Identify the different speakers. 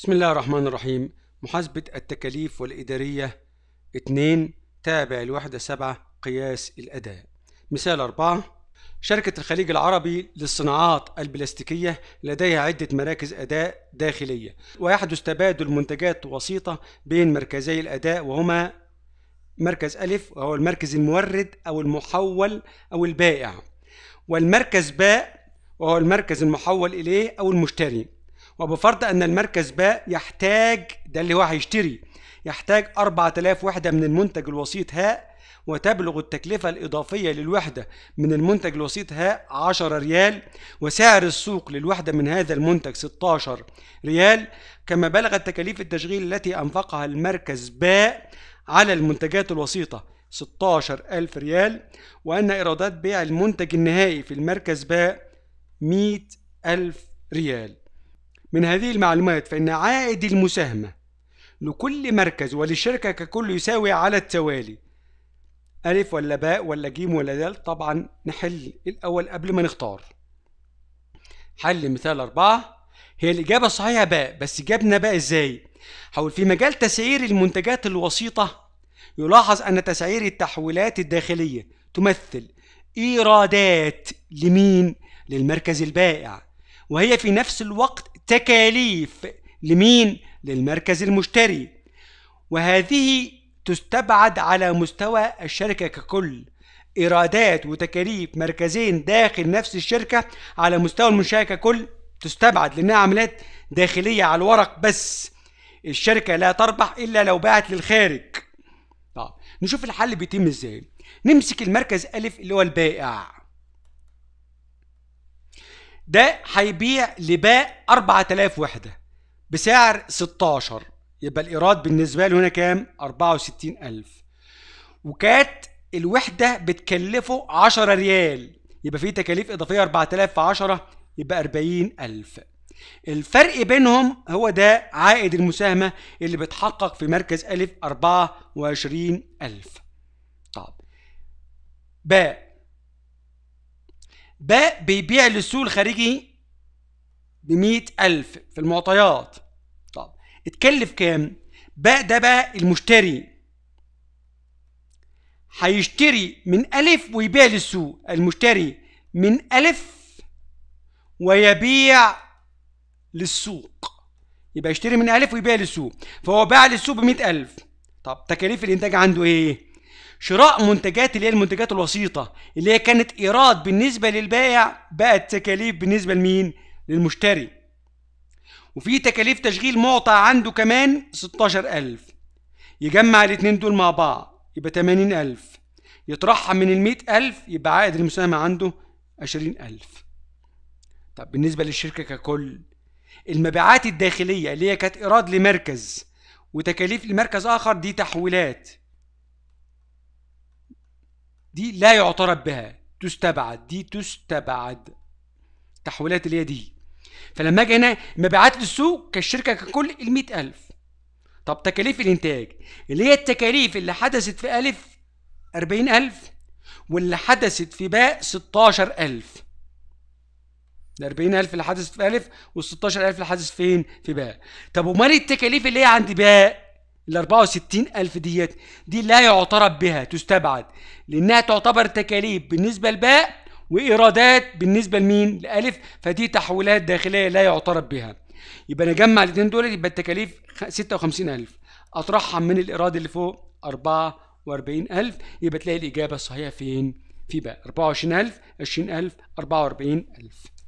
Speaker 1: بسم الله الرحمن الرحيم. محاسبة التكاليف والإدارية. 2 تابع الوحدة 7 قياس الأداء. مثال 4 شركة الخليج العربي للصناعات البلاستيكية لديها عدة مراكز أداء داخلية ويحدث تبادل منتجات وسيطة بين مركزي الأداء وهما مركز ألف وهو المركز المورد أو المحول أو البائع والمركز باء وهو المركز المحول إليه أو المشتري. وبفرض أن المركز باء يحتاج ده اللي هو هيشتري يحتاج 4000 وحدة من المنتج الوسيط هاء وتبلغ التكلفة الإضافية للوحدة من المنتج الوسيط هاء 10 ريال وسعر السوق للوحدة من هذا المنتج 16 ريال. كما بلغت تكاليف التشغيل التي أنفقها المركز باء على المنتجات الوسيطة 16 ألف ريال وأن إيرادات بيع المنتج النهائي في المركز باء 100 ألف ريال. من هذه المعلومات فإن عائد المساهمة لكل مركز وللشركة ككل يساوي على التوالي ألف ولا باء ولا جيم ولا دال طبعا نحل الأول قبل ما نختار حل مثال أربعة هي الإجابة الصحيحة باء بس جابنا باء إزاي؟ حول في مجال تسعير المنتجات الوسيطة يلاحظ أن تسعير التحويلات الداخلية تمثل إيرادات لمين؟ للمركز البائع وهي في نفس الوقت تكاليف لمين؟ للمركز المشتري. وهذه تستبعد على مستوى الشركة ككل. إيرادات وتكاليف مركزين داخل نفس الشركة على مستوى المنشأة ككل تستبعد لأنها عمليات داخلية على الورق بس. الشركة لا تربح إلا لو باعت للخارج. طب نشوف الحل بيتم إزاي. نمسك المركز ألف اللي هو البائع. ده هيبيع لباء 4000 وحدة بسعر 16 يبقى الإيراد بالنسبة له هنا كام؟ 64000 وكانت الوحدة بتكلفه 10 ريال. يبقى في تكاليف إضافية 4000 في 10 يبقى 40000 الفرق بينهم هو ده عائد المساهمة اللي بتحقق في مركز ألف 24000 طب باء. باء بيبيع للسوق الخارجي بمية ألف في المعطيات. طب اتكلف كام؟ باء ده بقى المشتري. هيشتري من ألف ويبيع للسوق المشتري من ألف ويبيع للسوق. يبقى يشتري من ألف ويبيع للسوق فهو باع للسوق بمئة ألف. طب تكاليف الإنتاج عنده إيه؟ شراء منتجات اللي هي المنتجات الوسيطة اللي هي كانت إيراد بالنسبة للبائع بقت تكاليف بالنسبة لمين؟ للمشتري. وفي تكاليف تشغيل معطى عنده كمان 16000 يجمع الاتنين دول مع بعض يبقى 80000 يطرحها من ال 100000 يبقى عائد المساهمة عنده 20000 طب بالنسبة للشركة ككل المبيعات الداخلية اللي هي كانت إيراد لمركز وتكاليف لمركز آخر دي تحويلات. دي لا يعترف بها. تستبعد. دي تستبعد. التحويلات اللي هي دي. فلما أجي هنا مبيعات للسوق كالشركة ككل المئة ألف. طب تكاليف الإنتاج. اللي هي التكاليف اللي حدثت في أربعين ألف واللي حدثت في باء ستاشر ألف. ال 40000 اللي حدثت في ألف وال 16000 اللي حدث فين؟ في باء. طب أمال التكاليف اللي هي عند باء؟ ال 64000 ديت دي لا يعترف بها تستبعد لأنها تعتبر تكاليف بالنسبة لباء وإيرادات بالنسبة لمين؟ لألف فدي تحويلات داخلية لا يعترف بها. يبقى نجمع الاثنين دول يبقى التكاليف 56000 أطرحها من الإيراد اللي فوق 44000 يبقى تلاقي الإجابة الصحيحة فين؟ في باء 24000 20000 44000